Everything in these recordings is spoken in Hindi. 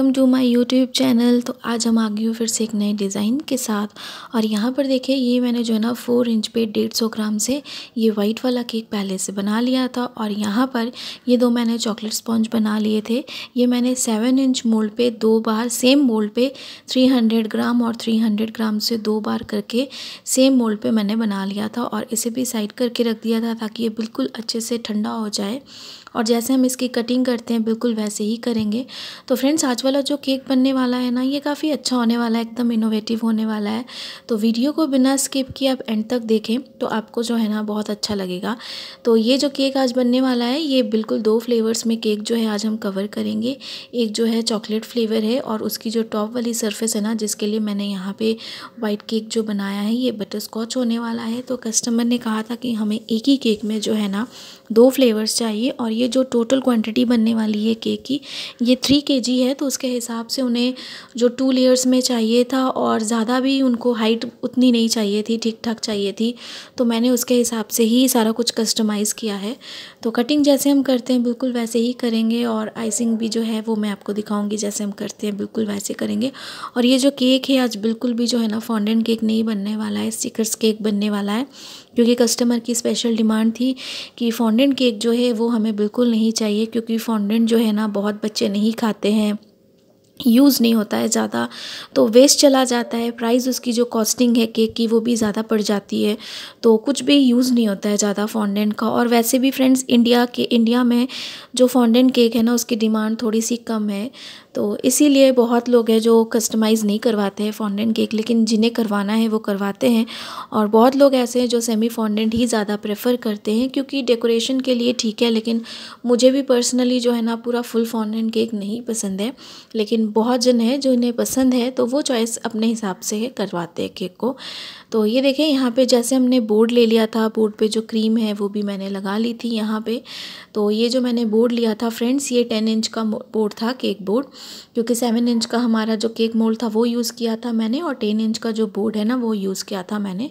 Welcome to my YouTube channel. तो आज हम आ गए हो फिर से एक नए डिज़ाइन के साथ। और यहाँ पर देखिए, ये मैंने जो है ना फोर इंच पे डेढ़ सौ ग्राम से ये वाइट वाला केक पहले से बना लिया था। और यहाँ पर ये दो मैंने चॉकलेट स्पॉन्ज बना लिए थे। ये मैंने सेवन इंच मोल्ड पे दो बार सेम मोल्ड पे थ्री हंड्रेड ग्राम और थ्री हंड्रेड ग्राम से दो बार करके सेम मोल्ड पर मैंने बना लिया था। और इसे भी साइड करके रख दिया था ताकि ये बिल्कुल अच्छे से ठंडा हो जाए। और जैसे हम इसकी कटिंग करते हैं, बिल्कुल वैसे ही करेंगे। तो फ्रेंड्स आज वाला जो केक बनने वाला है ना, ये काफ़ी अच्छा होने वाला है, एकदम इनोवेटिव होने वाला है। तो वीडियो को बिना स्किप किए आप एंड तक देखें तो आपको जो है ना, बहुत अच्छा लगेगा। तो ये जो केक आज बनने वाला है, ये बिल्कुल दो फ्लेवर्स में केक जो है आज हम कवर करेंगे। एक जो है चॉकलेट फ्लेवर है और उसकी जो टॉप वाली सरफेस है ना, जिसके लिए मैंने यहाँ पे वाइट केक जो बनाया है, ये बटर स्कॉच होने वाला है। तो कस्टमर ने कहा था कि हमें एक ही केक में जो है ना दो फ्लेवर्स चाहिए और ये जो टोटल क्वांटिटी बनने वाली है केक की, ये थ्री के जी है तो उसके हिसाब से उन्हें जो टू लेयर्स में चाहिए था और ज़्यादा भी उनको हाइट उतनी नहीं चाहिए थी ठीक ठाक चाहिए थी तो मैंने उसके हिसाब से ही सारा कुछ कस्टमाइज़ किया है। तो कटिंग जैसे हम करते हैं, बिल्कुल वैसे ही करेंगे और आइसिंग भी जो है वो मैं आपको दिखाऊँगी जैसे हम करते हैं, बिल्कुल वैसे करेंगे। और ये जो केक है, आज बिल्कुल भी जो है ना फॉन्डेंट केक नहीं बनने वाला है स्टिकर्स केक बनने वाला है क्योंकि कस्टमर की स्पेशल डिमांड थी कि फॉन्डेंट केक जो है वो हमें बिल्कुल नहीं चाहिए क्योंकि फॉन्डेंट जो है ना बहुत बच्चे नहीं खाते हैं यूज़ नहीं होता है ज़्यादा। तो वेस्ट चला जाता है प्राइस उसकी जो कॉस्टिंग है केक की वो भी ज़्यादा पड़ जाती है। तो कुछ भी यूज़ नहीं होता है ज़्यादा फॉन्डेंट का। और वैसे भी फ्रेंड्स इंडिया के इंडिया में जो फॉन्डेंट केक है ना उसकी डिमांड थोड़ी सी कम है। तो इसीलिए बहुत लोग हैं जो कस्टमाइज़ नहीं करवाते हैं फॉन्डेंट केक लेकिन जिन्हें करवाना है वो करवाते हैं। और बहुत लोग ऐसे हैं जो सेमी फॉन्डेंट ही ज़्यादा प्रेफर करते हैं क्योंकि डेकोरेशन के लिए ठीक है, लेकिन मुझे भी पर्सनली जो है ना पूरा फुल फॉन्डेंट केक नहीं पसंद है। लेकिन बहुत जन है जो इन्हें पसंद है तो वो चॉइस अपने हिसाब से करवाते हैं केक को। तो ये देखें, यहाँ पे जैसे हमने बोर्ड ले लिया था बोर्ड पे जो क्रीम है वो भी मैंने लगा ली थी यहाँ पे। तो ये जो मैंने बोर्ड लिया था फ्रेंड्स ये टेन इंच का बोर्ड था केक बोर्ड क्योंकि सेवन इंच का हमारा जो केक मोल्ड था, वो यूज़ किया था मैंने और टेन इंच का जो बोर्ड है ना, वो यूज़ किया था मैंने।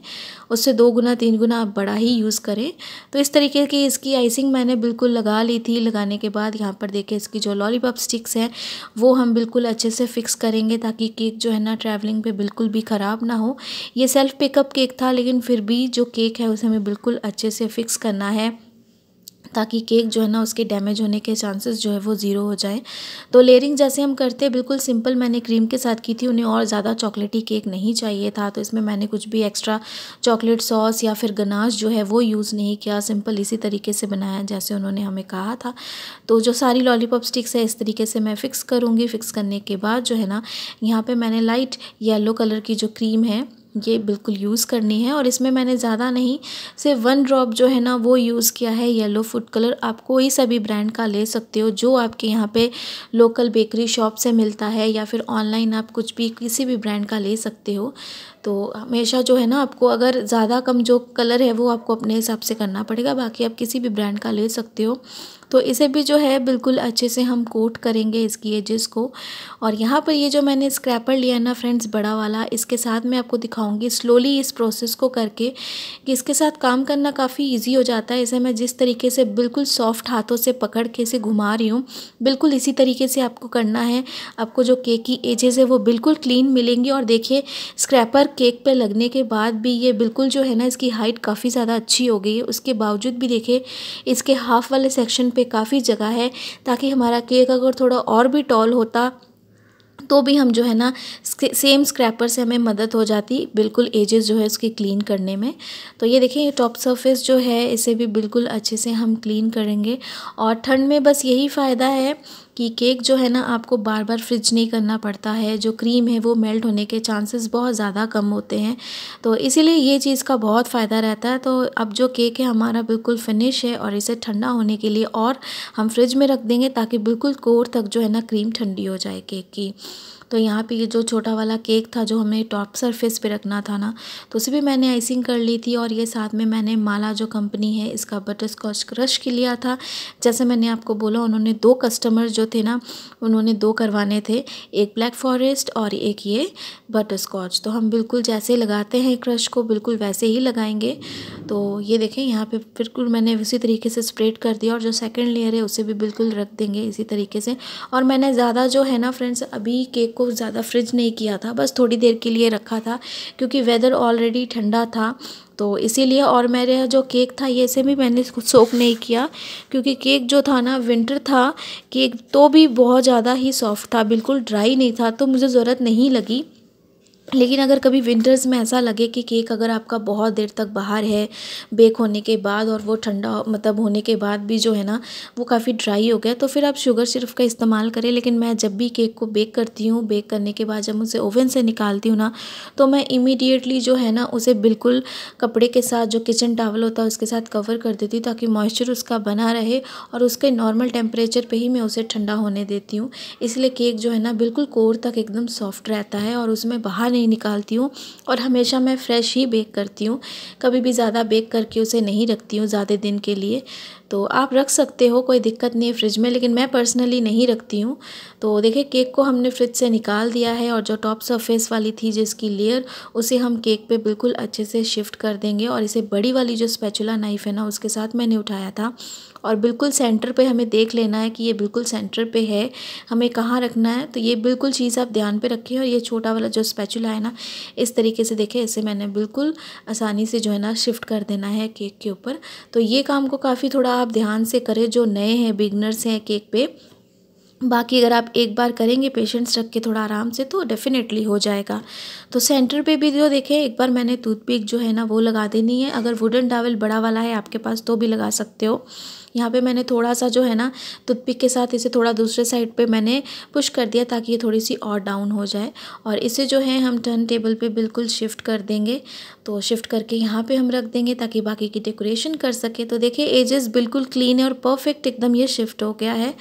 उससे दो गुना, तीन गुना आप बड़ा ही यूज़ करें। तो इस तरीके की इसकी आइसिंग मैंने बिल्कुल लगा ली थी। लगाने के बाद यहाँ पर देखें इसकी जो लॉलीपॉप स्टिक्स हैं, वो हम बिल्कुल अच्छे से फिक्स करेंगे ताकि केक जो है ना ट्रैवलिंग पर बिल्कुल भी ख़राब ना हो। ये सेल्फ पिकअप केक था, लेकिन फिर भी जो केक है, उसे हमें बिल्कुल अच्छे से फिक्स करना है। ताकि केक जो है ना उसके डैमेज होने के चांसेस जो है वो ज़ीरो हो जाए। तो लेयरिंग जैसे हम करते हैं, बिल्कुल सिंपल मैंने क्रीम के साथ की थी, उन्हें और ज़्यादा चॉकलेटी केक नहीं चाहिए था तो इसमें मैंने कुछ भी एक्स्ट्रा चॉकलेट सॉस या फिर गनाश जो है वो यूज़ नहीं किया। सिंपल इसी तरीके से बनाया जैसे उन्होंने हमें कहा था। तो जो सारी लॉलीपॉप स्टिक्स है, इस तरीके से मैं फ़िक्स करूँगी। फ़िक्स करने के बाद जो है ना, यहाँ पर मैंने लाइट येलो कलर की जो क्रीम है ये बिल्कुल यूज़ करनी है और इसमें मैंने ज़्यादा नहीं, सिर्फ़ वन ड्रॉप जो है ना वो यूज़ किया है येलो फ़ूड कलर। आप कोई सा भी ब्रांड का ले सकते हो जो आपके यहाँ पे लोकल बेकरी शॉप से मिलता है या फिर ऑनलाइन आप कुछ भी किसी भी ब्रांड का ले सकते हो। तो हमेशा जो है ना आपको अगर ज़्यादा कम जो कलर है वो आपको अपने हिसाब से करना पड़ेगा, बाकी आप किसी भी ब्रांड का ले सकते हो। तो इसे भी जो है बिल्कुल अच्छे से हम कोट करेंगे इसकी एजेस को। और यहाँ पर ये जो मैंने स्क्रैपर लिया ना फ्रेंड्स बड़ा वाला, इसके साथ मैं आपको दिखाऊँगी स्लोली इस प्रोसेस को करके कि इसके साथ काम करना काफ़ी ईजी हो जाता है। इसे मैं जिस तरीके से बिल्कुल सॉफ्ट हाथों से पकड़ के इसे घुमा रही हूँ, बिल्कुल इसी तरीके से आपको करना है। आपको जो केक की एजेस है वो बिल्कुल क्लीन मिलेंगी और देखिए स्क्रैपर केक पे लगने के बाद भी ये बिल्कुल जो है ना इसकी हाइट काफ़ी ज़्यादा अच्छी हो गई है। उसके बावजूद भी देखिए, इसके हाफ़ वाले सेक्शन काफ़ी जगह है ताकि हमारा केक अगर थोड़ा और भी टॉल होता तो भी हम जो है ना सेम स्क्रैपर से हमें मदद हो जाती, बिल्कुल एजेस जो है उसकी क्लीन करने में। तो ये देखें ये टॉप सरफेस जो है, इसे भी बिल्कुल अच्छे से हम क्लीन करेंगे। और ठंड में बस यही फ़ायदा है कि केक जो है ना आपको बार बार फ्रिज नहीं करना पड़ता है, जो क्रीम है वो मेल्ट होने के चांसेस बहुत ज़्यादा कम होते हैं। तो इसीलिए ये चीज़ का बहुत फ़ायदा रहता है। तो अब जो केक है हमारा बिल्कुल फिनिश है और इसे ठंडा होने के लिए और हम फ्रिज में रख देंगे ताकि बिल्कुल कोर तक जो है ना क्रीम ठंडी हो जाए केक की। तो यहाँ पे ये जो छोटा वाला केक था जो हमें टॉप सरफेस पे रखना था ना तो उसे भी मैंने आइसिंग कर ली थी और ये साथ में मैंने माला जो कंपनी है, इसका बटर स्कॉच क्रश के लिया था। जैसे मैंने आपको बोला, उन्होंने दो कस्टमर जो थे ना, उन्होंने दो करवाने थे, एक ब्लैक फॉरेस्ट और एक ये बटर स्कॉच तो हम बिल्कुल जैसे लगाते हैं क्रश को, बिल्कुल वैसे ही लगाएँगे। तो ये देखें, यहाँ पे बिल्कुल मैंने उसी तरीके से स्प्रेड कर दिया और जो सेकंड लेयर है, उसे भी बिल्कुल रख देंगे इसी तरीके से। और मैंने ज़्यादा जो है ना फ्रेंड्स अभी केक को ज़्यादा फ्रिज नहीं किया था, बस थोड़ी देर के लिए रखा था, क्योंकि वेदर ऑलरेडी ठंडा था। तो इसीलिए और मेरे जो केक था, ये से भी मैंने सोख नहीं किया, क्योंकि केक जो था ना विंटर था केक तो भी बहुत ज़्यादा ही सॉफ्ट था, बिल्कुल ड्राई नहीं था तो मुझे ज़रूरत नहीं लगी। लेकिन अगर कभी विंटर्स में ऐसा लगे कि केक अगर आपका बहुत देर तक बाहर है बेक होने के बाद और वो ठंडा मतलब होने के बाद भी जो है ना, वो काफ़ी ड्राई हो गया तो फिर आप शुगर सिर्फ़ का इस्तेमाल करें। लेकिन मैं जब भी केक को बेक करती हूँ बेक करने के बाद जब उसे ओवन से निकालती हूँ ना तो मैं इमीडिएटली जो है ना, उसे बिल्कुल कपड़े के साथ, जो किचन टावल होता है, उसके साथ कवर कर देती हूँ ताकि मॉइस्चर उसका बना रहे और उसके नॉर्मल टेम्परेचर पर ही मैं उसे ठंडा होने देती हूँ। इसलिए केक जो है ना, बिल्कुल कोर तक एकदम सॉफ्ट रहता है और उसमें बाहर नहीं निकालती हूँ और हमेशा मैं फ़्रेश ही बेक करती हूँ। कभी भी ज़्यादा बेक करके उसे नहीं रखती हूँ ज़्यादा दिन के लिए। तो आप रख सकते हो, कोई दिक्कत नहीं है फ्रिज में, लेकिन मैं पर्सनली नहीं रखती हूँ। तो देखिए केक को हमने फ्रिज से निकाल दिया है और जो टॉप सरफेस वाली थी जिसकी लेयर उसे हम केक पे बिल्कुल अच्छे से शिफ्ट कर देंगे और इसे बड़ी वाली जो स्पैचुला नाइफ़ है ना, उसके साथ मैंने उठाया था। और बिल्कुल सेंटर पे हमें देख लेना है कि ये बिल्कुल सेंटर पे है, हमें कहाँ रखना है। तो ये बिल्कुल चीज़ आप ध्यान पे रखें और ये छोटा वाला जो स्पैचुला है ना, इस तरीके से देखें, इसे मैंने बिल्कुल आसानी से जो है ना शिफ्ट कर देना है केक के ऊपर। तो ये काम को काफ़ी थोड़ा आप ध्यान से करें, जो नए हैं बिगनर्स हैं केक पे। बाकी अगर आप एक बार करेंगे पेशेंट्स रख के थोड़ा आराम से तो डेफ़िनेटली हो जाएगा। तो सेंटर पे भी जो देखें, एक बार मैंने टूथपिक जो है ना, वो लगा देनी है। अगर वुडन टावल बड़ा वाला है, आपके पास तो भी लगा सकते हो। यहाँ पे मैंने थोड़ा सा जो है ना टूथपिक के साथ इसे थोड़ा दूसरे साइड पे मैंने पुश कर दिया ताकि ये थोड़ी सी और डाउन हो जाए। और इसे जो है हम टर्न टेबल पे बिल्कुल शिफ्ट कर देंगे। तो शिफ्ट करके यहाँ पे हम रख देंगे ताकि बाकी की डेकोरेशन कर सके। तो देखिए एजेस बिल्कुल क्लीन है और परफेक्ट एकदम ये शिफ्ट हो गया है।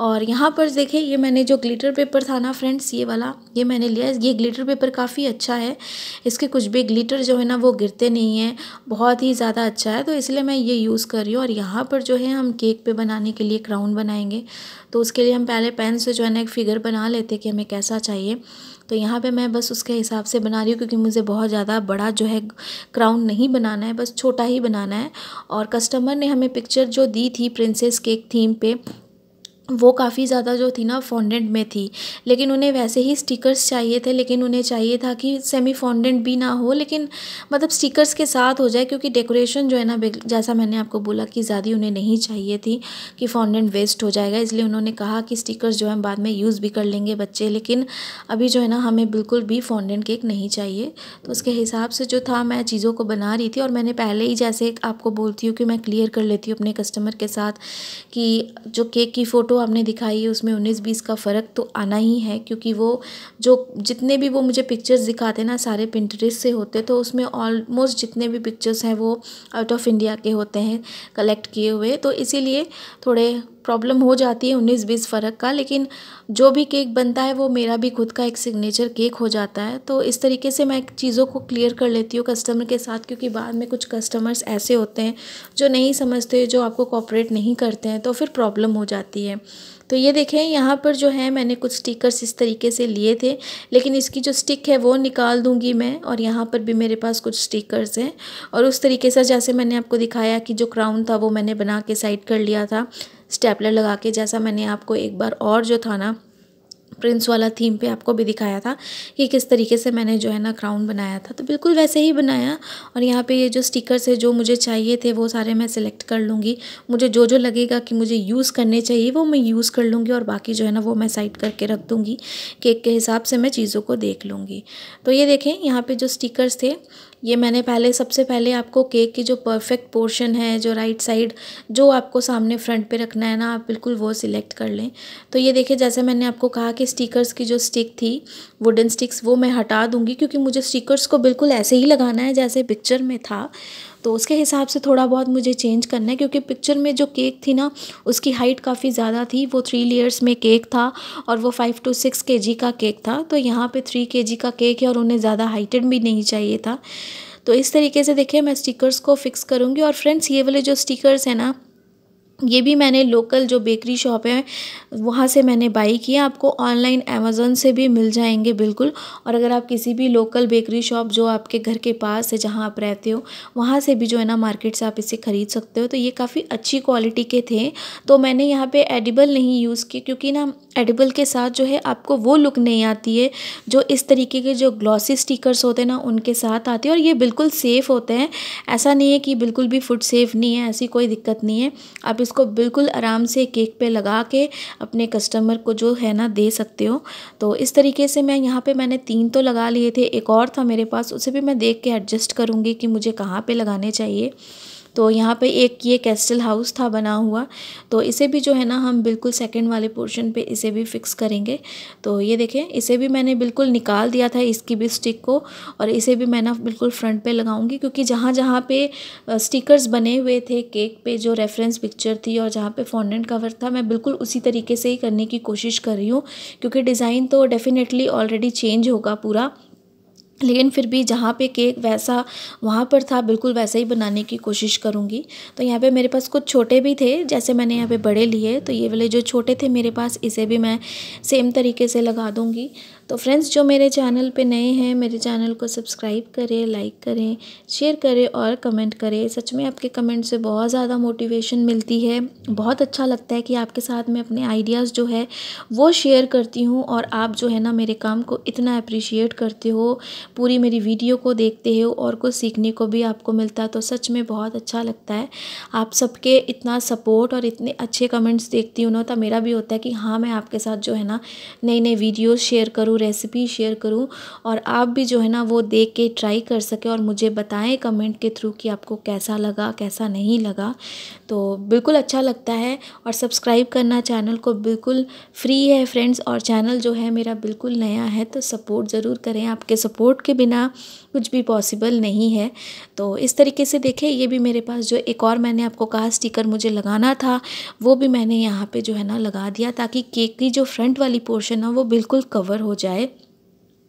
और यहाँ पर देखिए ये मैंने जो ग्लिटर पेपर था ना फ्रेंड्स ये वाला, ये मैंने लिया ये ग्लिटर पेपर काफ़ी अच्छा है। इसके कुछ भी ग्लिटर जो है ना वो गिरते नहीं हैं। बहुत ही ज़्यादा अच्छा है। तो इसलिए मैं ये यूज़ कर रही हूँ और यहाँ पर जो है हम केक पे बनाने के लिए क्राउन बनाएँगे। तो उसके लिए हम पहले पेन से जो है ना एक फ़िगर बना लेते कि हमें कैसा चाहिए। तो यहाँ पे मैं बस उसके हिसाब से बना रही हूँ क्योंकि मुझे बहुत ज़्यादा बड़ा जो है क्राउन नहीं बनाना है, बस छोटा ही बनाना है। और कस्टमर ने हमें पिक्चर जो दी थी प्रिंसेस केक थीम पे वो काफ़ी ज़्यादा जो थी ना फॉन्डेंट में थी। लेकिन उन्हें वैसे ही स्टिकर्स चाहिए थे, लेकिन उन्हें चाहिए था कि सेमी फॉन्डेंट भी ना हो, लेकिन मतलब स्टिकर्स के साथ हो जाए, क्योंकि डेकोरेशन जो है ना जैसा मैंने आपको बोला कि ज़्यादा उन्हें नहीं चाहिए थी कि फॉन्डेंट वेस्ट हो जाएगा। इसलिए उन्होंने कहा कि स्टिकर्स जो है बाद में यूज़ भी कर लेंगे बच्चे, लेकिन अभी जो है ना, हमें बिल्कुल भी फॉन्डेंट केक नहीं चाहिए। तो उसके हिसाब से जो था, मैं चीज़ों को बना रही थी और मैंने पहले ही जैसे आपको बोलती हूँ कि मैं क्लियर कर लेती हूँ अपने कस्टमर के साथ कि जो केक की फ़ोटो आपने दिखाई है उसमें उन्नीस बीस का फ़र्क तो आना ही है, क्योंकि वो जो जितने भी वो मुझे पिक्चर्स दिखाते ना, सारे पिंटरेस्ट से होते तो उसमें ऑलमोस्ट जितने भी पिक्चर्स हैं वो आउट ऑफ़ इंडिया के होते हैं कलेक्ट किए हुए। तो इसीलिए थोड़े प्रॉब्लम हो जाती है उन्नीस बीस फ़र्क का, लेकिन जो भी केक बनता है वो मेरा भी खुद का एक सिग्नेचर केक हो जाता है। तो इस तरीके से मैं चीज़ों को क्लियर कर लेती हूँ कस्टमर के साथ, क्योंकि बाद में कुछ कस्टमर्स ऐसे होते हैं जो नहीं समझते, जो आपको कॉपरेट नहीं करते हैं तो फिर प्रॉब्लम हो जाती है। तो ये देखें, यहाँ पर जो है, मैंने कुछ स्टिकर्स इस तरीके से लिए थे, लेकिन इसकी जो स्टिक है, वो निकाल दूँगी मैं, और यहाँ पर भी मेरे पास कुछ स्टिकर्स हैं। और उस तरीके से जैसे मैंने आपको दिखाया कि जो क्राउन था, वो मैंने बना के साइड कर लिया था स्टेपलर लगा के, जैसा मैंने आपको एक बार और जो था ना प्रिंस वाला थीम पे आपको भी दिखाया था कि किस तरीके से मैंने जो है ना क्राउन बनाया था। तो बिल्कुल वैसे ही बनाया और यहाँ पे ये जो स्टिकर्स है, जो मुझे चाहिए थे, वो सारे मैं सिलेक्ट कर लूँगी। मुझे जो जो लगेगा कि मुझे यूज़ करने चाहिए, वो मैं यूज़ कर लूँगी और बाकी जो है ना वो मैं साइड करके रख दूँगी केक के हिसाब से मैं चीज़ों को देख लूँगी। तो ये देखें, यहाँ पर जो स्टिकर्स थे ये मैंने पहले, सबसे पहले आपको केक की जो परफेक्ट पोर्शन है, जो राइट साइड जो आपको सामने फ्रंट पे रखना है ना, आप बिल्कुल वो सिलेक्ट कर लें। तो ये देखिए, जैसे मैंने आपको कहा कि स्टिकर्स की जो स्टिक थी वुडन स्टिक्स वो मैं हटा दूँगी, क्योंकि मुझे स्टिकर्स को बिल्कुल ऐसे ही लगाना है जैसे पिक्चर में था। तो उसके हिसाब से थोड़ा बहुत मुझे चेंज करना है, क्योंकि पिक्चर में जो केक थी ना, उसकी हाइट काफ़ी ज़्यादा थी। वो थ्री लेयर्स में केक था और वो फाइव टू सिक्स के का केक था। तो यहाँ पर थ्री के का केक है और उन्हें ज़्यादा हाइटेड भी नहीं चाहिए था। तो इस तरीके से देखिए, मैं स्टिकर्स को फिक्स करूँगी। और फ्रेंड्स ये वाले जो स्टिकर्स हैं ना ये भी मैंने लोकल जो बेकरी शॉप है, वहाँ से मैंने बाई किया। आपको ऑनलाइन अमेज़ोन से भी मिल जाएँगे बिल्कुल। और अगर आप किसी भी लोकल बेकरी शॉप जो आपके घर के पास है, जहाँ आप रहते हो, वहाँ से भी जो है ना मार्केट से आप इसे ख़रीद सकते हो। तो ये काफ़ी अच्छी क्वालिटी के थे। तो मैंने यहाँ पे एडिबल नहीं यूज़ किए, क्योंकि ना एडिबल के साथ जो है आपको वो लुक नहीं आती है, जो इस तरीके के जो ग्लॉसी स्टिकर्स होते हैं ना, उनके साथ आती है। और ये बिल्कुल सेफ़ होते हैं। ऐसा नहीं है कि बिल्कुल भी फ़ूड सेफ़ नहीं है, ऐसी कोई दिक्कत नहीं है। आप इस इसको बिल्कुल आराम से केक पे लगा के अपने कस्टमर को जो है ना दे सकते हो। तो इस तरीके से मैं यहाँ पे मैंने तीन तो लगा लिए थे, एक और था मेरे पास, उसे भी मैं देख के एडजस्ट करूँगी कि मुझे कहाँ पे लगाने चाहिए। तो यहाँ पे एक ये कैस्टल हाउस था बना हुआ। तो इसे भी जो है ना हम बिल्कुल सेकंड वाले पोर्शन पे इसे भी फिक्स करेंगे। तो ये देखें, इसे भी मैंने बिल्कुल निकाल दिया था इसकी भी स्टिक को और इसे भी मैं ना बिल्कुल फ्रंट पे लगाऊँगी क्योंकि जहाँ जहाँ पे स्टिकर्स बने हुए थे केक पे जो रेफरेंस पिक्चर थी और जहाँ पे फॉन्डेंट कवर था, मैं बिल्कुल उसी तरीके से ही करने की कोशिश कर रही हूँ। क्योंकि डिज़ाइन तो डेफ़िनेटली ऑलरेडी चेंज होगा पूरा। लेकिन फिर भी जहाँ पे केक वैसा वहाँ पर था, बिल्कुल वैसा ही बनाने की कोशिश करूँगी। तो यहाँ पे मेरे पास कुछ छोटे भी थे, जैसे मैंने यहाँ पे बड़े लिए तो ये वाले जो छोटे थे मेरे पास, इसे भी मैं सेम तरीके से लगा दूँगी। तो फ्रेंड्स जो मेरे चैनल पे नए हैं, मेरे चैनल को सब्सक्राइब करें लाइक करें शेयर करें और कमेंट करें। सच में आपके कमेंट से बहुत ज़्यादा मोटिवेशन मिलती है। बहुत अच्छा लगता है कि आपके साथ मैं अपने आइडियाज़ जो है, वो शेयर करती हूँ और आप जो है ना मेरे काम को इतना अप्रिशिएट करते हो, पूरी मेरी वीडियो को देखते हो और कुछ सीखने को भी आपको मिलता है तो सच में बहुत अच्छा लगता है। आप सबके इतना सपोर्ट और इतने अच्छे कमेंट्स देखती हूँ ना तो मेरा भी होता है कि हाँ मैं आपके साथ जो है ना नई नई वीडियोज़ शेयर करूँ। रेसिपी शेयर करूँ और आप भी जो है ना वो देख के ट्राई कर सकें और मुझे बताएँ कमेंट के थ्रू कि आपको कैसा लगा, कैसा नहीं लगा। तो बिल्कुल अच्छा लगता है और सब्सक्राइब करना चैनल को बिल्कुल फ्री है फ्रेंड्स और चैनल जो है मेरा बिल्कुल नया है तो सपोर्ट ज़रूर करें आपके सपोर्ट के बिना। कुछ भी पॉसिबल नहीं है। तो इस तरीके से देखें, ये भी मेरे पास जो एक और मैंने आपको कहा स्टिकर मुझे लगाना था, वो भी मैंने यहाँ पे जो है ना लगा दिया, ताकि केक की जो फ्रंट वाली पोर्शन है, वो बिल्कुल कवर हो जाए।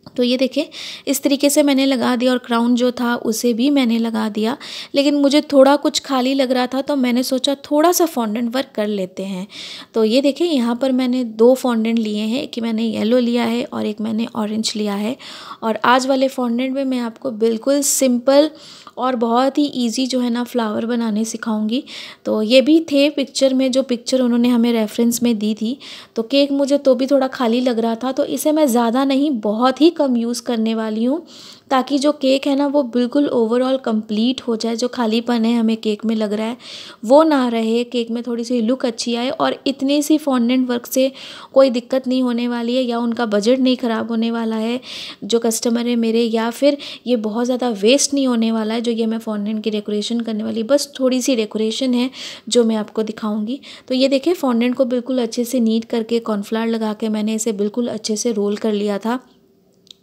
तो ये देखें इस तरीके से मैंने लगा दिया और क्राउन जो था, उसे भी मैंने लगा दिया। लेकिन मुझे थोड़ा कुछ खाली लग रहा था तो मैंने सोचा थोड़ा सा फॉन्डेंट वर्क कर लेते हैं। तो ये देखें यहाँ पर मैंने दो फॉन्डेंट लिए हैं कि मैंने येलो लिया है और एक मैंने ऑरेंज लिया है। और आज वाले फॉन्डेंट में मैं आपको बिल्कुल सिंपल और बहुत ही ईजी जो है ना फ्लावर बनाने सिखाऊँगी। तो ये भी थे पिक्चर में, जो पिक्चर उन्होंने हमें रेफरेंस में दी थी। तो केक मुझे तो भी थोड़ा खाली लग रहा था तो इसे मैं ज़्यादा नहीं, बहुत ही कम यूज़ करने वाली हूँ, ताकि जो केक है ना, वो बिल्कुल ओवरऑल कंप्लीट हो जाए, जो खालीपन है हमें केक में लग रहा है, वो ना रहे, केक में थोड़ी सी लुक अच्छी आए और इतनी सी फॉन्डेंट वर्क से कोई दिक्कत नहीं होने वाली है, या उनका बजट नहीं ख़राब होने वाला है, जो कस्टमर है मेरे, या फिर ये बहुत ज़्यादा वेस्ट नहीं होने वाला है, जो ये मैं फॉन्डेंट की डेकोरेशन करने वाली बस थोड़ी सी डेकोरेशन है, जो मैं आपको दिखाऊँगी। तो ये देखिए फॉन्डेंट को बिल्कुल अच्छे से नीट करके कॉर्नफ्लावर लगा के मैंने इसे बिल्कुल अच्छे से रोल कर लिया था।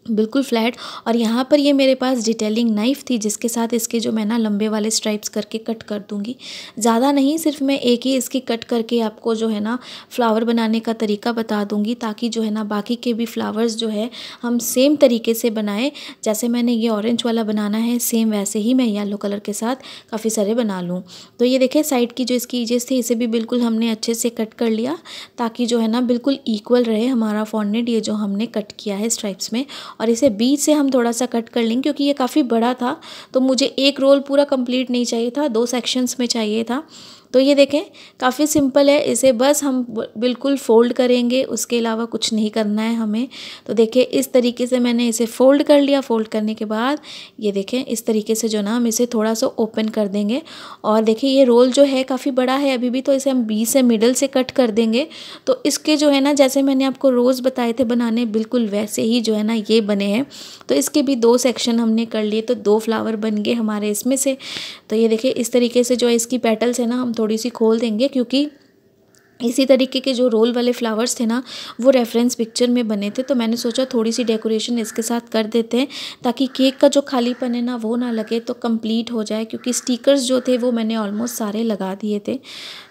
बिल्कुल फ्लैट। और यहाँ पर ये मेरे पास डिटेलिंग नाइफ़ थी, जिसके साथ इसके जो मैं ना लंबे वाले स्ट्राइप्स करके कट कर दूँगी। ज़्यादा नहीं, सिर्फ़ मैं एक ही इसकी कट करके आपको जो है ना फ्लावर बनाने का तरीका बता दूँगी, ताकि जो है ना बाकी के भी फ्लावर्स जो है हम सेम तरीके से बनाएँ। जैसे मैंने ये ऑरेंज वाला बनाना है सेम वैसे ही मैं येलो कलर के साथ काफ़ी सारे बना लूँ। तो ये देखें साइड की जो इसकी इजेस थी, इसे भी बिल्कुल हमने अच्छे से कट कर लिया, ताकि जो है ना बिल्कुल इक्वल रहे हमारा फॉन्डेंट ये जो हमने कट किया है स्ट्राइप्स में। और इसे बीच से हम थोड़ा सा कट कर लेंगे, क्योंकि ये काफ़ी बड़ा था तो मुझे एक रोल पूरा कंप्लीट नहीं चाहिए था, दो सेक्शंस में चाहिए था। तो ये देखें, काफ़ी सिंपल है, इसे बस हम बिल्कुल फ़ोल्ड करेंगे, उसके अलावा कुछ नहीं करना है हमें। तो देखिए, इस तरीके से मैंने इसे फ़ोल्ड कर लिया। फ़ोल्ड करने के बाद, ये देखें, इस तरीके से जो ना, हम इसे थोड़ा सा ओपन कर देंगे। और देखिए, ये रोल जो है, काफ़ी बड़ा है अभी भी तो इसे हम बीच से मिडल से कट कर देंगे। तो इसके जो है ना, जैसे मैंने आपको रोज़ बताए थे बनाने, बिल्कुल वैसे ही जो है ना, ये बने हैं। तो इसके भी दो सेक्शन हमने कर लिए तो दो फ्लावर बन गए हमारे इसमें से। तो ये देखिए, इस तरीके से जो इसकी पेटल्स है ना, हम थोड़ी सी खोल देंगे, क्योंकि इसी तरीके के जो रोल वाले फ्लावर्स थे ना, वो रेफरेंस पिक्चर में बने थे तो मैंने सोचा थोड़ी सी डेकोरेशन इसके साथ कर देते हैं, ताकि केक का जो खालीपन है ना, वो ना लगे तो कंप्लीट हो जाए, क्योंकि स्टिकर्स जो थे, वो मैंने ऑलमोस्ट सारे लगा दिए थे।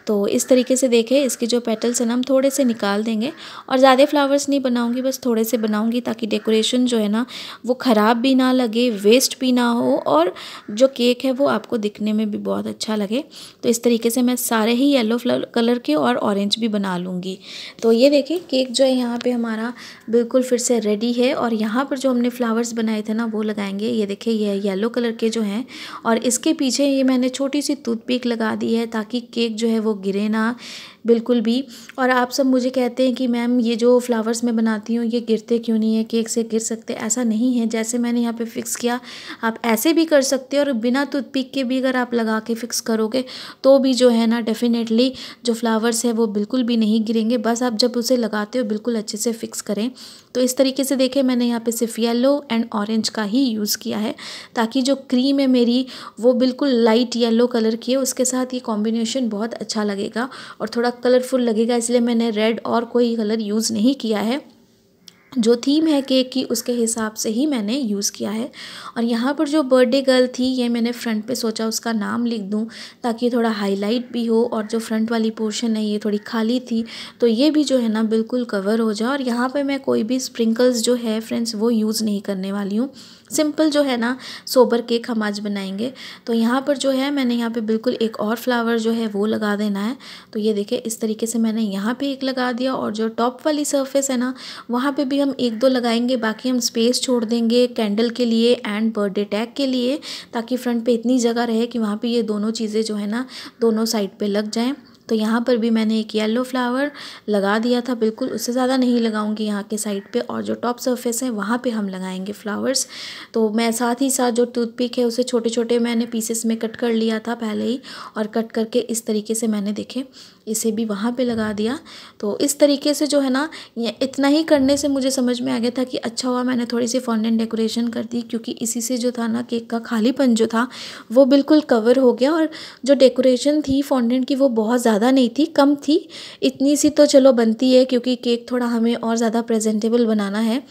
तो इस तरीके से देखें, इसके जो पेटल्स हैं ना, हम थोड़े से निकाल देंगे और ज़्यादा फ्लावर्स नहीं बनाऊँगी, बस थोड़े से बनाऊँगी ताकि डेकोरेशन जो है ना, वो ख़राब भी ना लगे वेस्ट भी ना हो और जो केक है वो आपको दिखने में भी बहुत अच्छा लगे। तो इस तरीके से मैं सारे ही येलो कलर के और ऑरेंज भी बना लूँगी। तो ये देखिए केक जो है यहाँ पर हमारा बिल्कुल फिर से रेडी है और यहाँ पर जो हमने फ्लावर्स बनाए थे ना, वो लगाएँगे। ये देखिए ये येलो कलर के जो हैं और इसके पीछे ये मैंने छोटी सी टूथपिक लगा दी है ताकि केक जो है वो गिरे ना। बिल्कुल भी। और आप सब मुझे कहते हैं कि, मैम, ये जो फ्लावर्स मैं बनाती हूँ, ये गिरते क्यों नहीं है? केक से गिर सकते, ऐसा नहीं है। जैसे मैंने यहाँ पे फिक्स किया, आप ऐसे भी कर सकते हो और बिना टूथपिक के भी अगर आप लगा के फिक्स करोगे तो भी जो है ना डेफिनेटली जो फ्लावर्स है वो बिल्कुल भी नहीं गिरेंगे। बस आप जब उसे लगाते हो, बिल्कुल अच्छे से फिक्स करें। तो इस तरीके से देखें, मैंने यहाँ पे सिर्फ़ येलो एंड ऑरेंज का ही यूज़ किया है, ताकि जो क्रीम है मेरी, वो बिल्कुल लाइट येलो कलर की है। उसके साथ ये कॉम्बिनेशन बहुत अच्छा लगेगा और थोड़ा कलरफुल लगेगा इसलिए मैंने रेड और कोई कलर यूज़ नहीं किया है। जो थीम है केक की, उसके हिसाब से ही मैंने यूज़ किया है। और यहाँ पर जो बर्थडे गर्ल थी, ये मैंने फ्रंट पे सोचा उसका नाम लिख दूँ, ताकि थोड़ा हाईलाइट भी हो और जो फ्रंट वाली पोर्शन है, ये थोड़ी खाली थी तो ये भी जो है ना बिल्कुल कवर हो जाए। और यहाँ पर मैं कोई भी स्प्रिंकल्स जो है फ्रेंड्स वो यूज़ नहीं करने वाली हूँ। सिंपल जो है ना सोबर केक हम आज बनाएँगे। तो यहाँ पर जो है, मैंने यहाँ पे बिल्कुल एक और फ्लावर जो है, वो लगा देना है। तो ये देखिए, इस तरीके से मैंने यहाँ पे एक लगा दिया और जो टॉप वाली सरफेस है ना, वहाँ पे भी हम एक दो लगाएँगे, बाकी हम स्पेस छोड़ देंगे कैंडल के लिए एंड बर्थडे टैग के लिए, ताकि फ्रंट पे इतनी जगह रहे कि वहाँ पे ये दोनों चीज़ें जो है ना, दोनों साइड पे लग जाएँ। तो यहाँ पर भी मैंने एक येलो फ्लावर लगा दिया था। बिल्कुल उससे ज़्यादा नहीं लगाऊँगी यहाँ के साइड पे और जो टॉप सरफेस है, वहाँ पे हम लगाएँगे फ्लावर्स तो मैं साथ ही साथ जो टूथपिक है, उसे छोटे छोटे मैंने पीसेस में कट कर लिया था पहले ही और कट करके इस तरीके से मैंने देखे, इसे भी वहाँ पे लगा दिया। तो इस तरीके से जो है ना इतना ही करने से मुझे समझ में आ गया था कि अच्छा हुआ मैंने थोड़ी सी फॉन्डेंट डेकोरेशन कर दी, क्योंकि इसी से जो था ना, केक का खालीपन जो था, वो बिल्कुल कवर हो गया। और जो डेकोरेशन थी फॉन्डेंट की, वो बहुत ज़्यादा नहीं थी, कम थी। इतनी सी तो चलो बनती है क्योंकि केक थोड़ा हमें और ज़्यादा प्रेजेंटेबल बनाना है।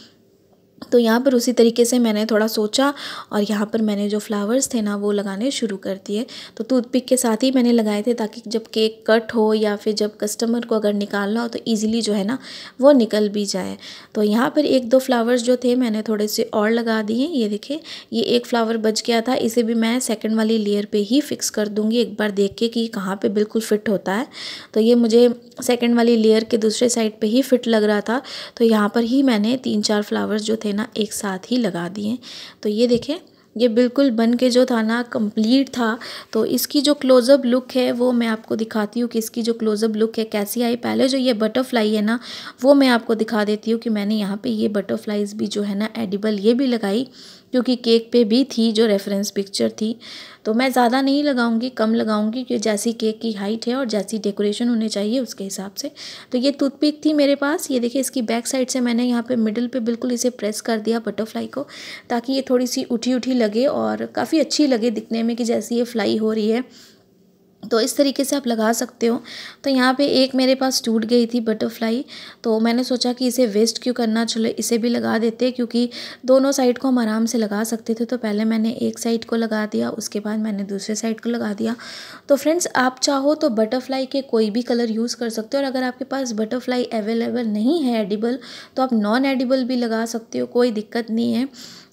तो यहाँ पर उसी तरीके से मैंने थोड़ा सोचा और यहाँ पर मैंने जो फ्लावर्स थे ना वो लगाने शुरू कर दिए। तो टूथपिक के साथ ही मैंने लगाए थे ताकि जब केक कट हो या फिर जब कस्टमर को अगर निकालना हो तो ईज़िली जो है ना वो निकल भी जाए। तो यहाँ पर एक दो फ्लावर्स जो थे मैंने थोड़े से और लगा दिए। ये देखिए ये एक फ्लावर बच गया था, इसे भी मैं सेकेंड वाली लेयर पर ही फिक्स कर दूँगी। एक बार देख के कि कहाँ पर बिल्कुल फिट होता है। तो ये मुझे सेकेंड वाली लेयर के दूसरे साइड पर ही फिट लग रहा था। तो यहाँ पर ही मैंने तीन चार फ्लावर्स जो थे ना एक साथ ही लगा दिए। तो ये देखें, ये बिल्कुल बन के जो था ना कंप्लीट था। तो इसकी जो क्लोज़अप लुक है, वो मैं आपको दिखाती हूँ कि इसकी जो क्लोज़अप लुक है, कैसी आई। पहले जो ये बटरफ्लाई है ना, वो मैं आपको दिखा देती हूँ कि मैंने यहाँ पे ये बटरफ्लाइज भी जो है ना एडिबल ये भी लगाई। क्योंकि केक पे भी थी जो रेफरेंस पिक्चर थी। तो मैं ज़्यादा नहीं लगाऊँगी, कम लगाऊँगी कि जैसी केक की हाइट है और जैसी डेकोरेशन होने चाहिए उसके हिसाब से। तो ये टूथपिक थी मेरे पास। ये देखिए, इसकी बैक साइड से मैंने यहाँ पे मिडिल पे बिल्कुल इसे प्रेस कर दिया बटरफ्लाई को, ताकि ये थोड़ी सी उठी उठी लगे और काफ़ी अच्छी लगे दिखने में कि जैसी ये फ्लाई हो रही है। तो इस तरीके से आप लगा सकते हो। तो यहाँ पे एक मेरे पास टूट गई थी बटरफ्लाई। तो मैंने सोचा कि इसे वेस्ट क्यों करना, चलो इसे भी लगा देते क्योंकि दोनों साइड को हम आराम से लगा सकते थे। तो पहले मैंने एक साइड को लगा दिया, उसके बाद मैंने दूसरे साइड को लगा दिया। तो फ्रेंड्स, आप चाहो तो बटरफ्लाई के कोई भी कलर यूज़ कर सकते हो, और अगर आपके पास बटरफ्लाई अवेलेबल नहीं है एडिबल तो आप नॉन एडिबल भी लगा सकते हो, कोई दिक्कत नहीं है।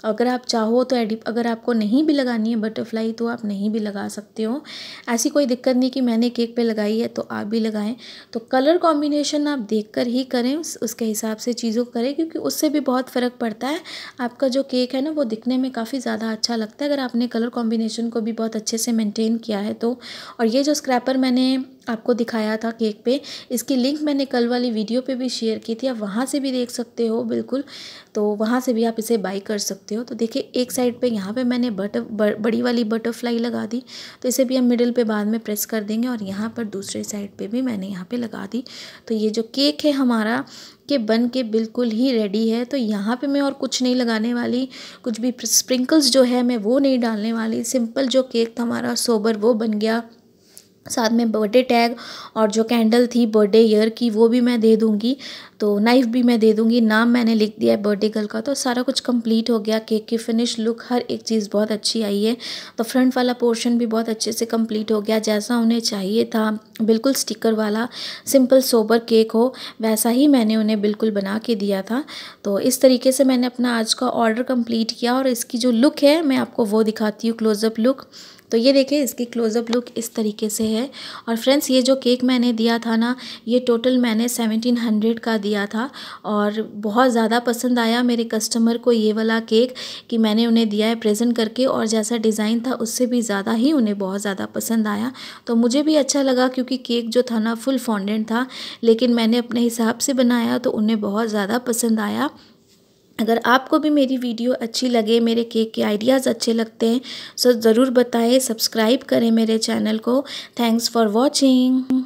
अगर आप चाहो तो एडिप, अगर आपको नहीं भी लगानी है बटरफ्लाई तो आप नहीं भी लगा सकते हो। ऐसी कोई दिक्कत नहीं कि मैंने केक पे लगाई है तो आप भी लगाएँ। तो कलर कॉम्बिनेशन आप देख कर ही करें उसके हिसाब से चीज़ों को करें, क्योंकि उससे भी बहुत फ़र्क पड़ता है। आपका जो केक है ना, वो दिखने में काफ़ी ज़्यादा अच्छा लगता है। अगर आपने कलर कॉम्बिनेशन को भी बहुत अच्छे से मेनटेन किया है तो। और ये जो स्क्रैपर मैंने आपको दिखाया था केक पे। इसकी लिंक मैंने कल वाली वीडियो पे भी शेयर की थी, आप वहाँ से भी देख सकते हो, बिल्कुल। तो वहाँ से भी आप इसे बाई कर सकते हो। तो देखिए, एक साइड पे यहाँ पे मैंने बटर बड़ी वाली बटरफ्लाई लगा दी। तो इसे भी हम मिडिल पे बाद में प्रेस कर देंगे और यहाँ पर दूसरे साइड पे भी मैंने यहाँ पे लगा दी। तो ये जो केक है हमारा, के बन के बिल्कुल ही रेडी है। तो यहाँ पे मैं और कुछ नहीं लगाने वाली, कुछ भी स्प्रिंकल्स जो है मैं वो नहीं डालने वाली। सिंपल जो केक था हमारा, सोबर, वो बन गया। साथ में बर्थडे टैग और जो कैंडल थी बर्थडे ईयर की, वो भी मैं दे दूँगी। तो नाइफ़ भी मैं दे दूँगी। नाम मैंने लिख दिया है बर्थडे गर्ल का। तो सारा कुछ कंप्लीट हो गया। केक की फिनिश लुक हर एक चीज़ बहुत अच्छी आई है। तो फ्रंट वाला पोर्शन भी बहुत अच्छे से कंप्लीट हो गया। जैसा उन्हें चाहिए था। बिल्कुल स्टिकर वाला सिंपल सोबर केक हो। वैसा ही मैंने उन्हें बिल्कुल बना के दिया था। तो इस तरीके से मैंने अपना आज का ऑर्डर कंप्लीट किया और इसकी जो लुक है, मैं आपको वो दिखाती हूँ क्लोज़अप लुक तो ये देखिए, इसकी क्लोज़अप लुक इस तरीके से है। और फ्रेंड्स ये जो केक मैंने दिया था ना, ये टोटल मैंने सेवनटीन हंड्रेड का दिया था और बहुत ज़्यादा पसंद आया मेरे कस्टमर को ये वाला केक कि मैंने उन्हें दिया है प्रेजेंट करके और जैसा डिज़ाइन था, उससे भी ज़्यादा ही उन्हें बहुत ज़्यादा पसंद आया। तो मुझे भी अच्छा लगा क्योंकि केक जो था ना फुल फॉन्डेंट था, लेकिन मैंने अपने हिसाब से बनाया तो उन्हें बहुत ज़्यादा पसंद आया। अगर आपको भी मेरी वीडियो अच्छी लगे, मेरे केक के आइडियाज़ अच्छे लगते हैं सो ज़रूर बताएँ सब्सक्राइब करें मेरे चैनल को। Thanks for watching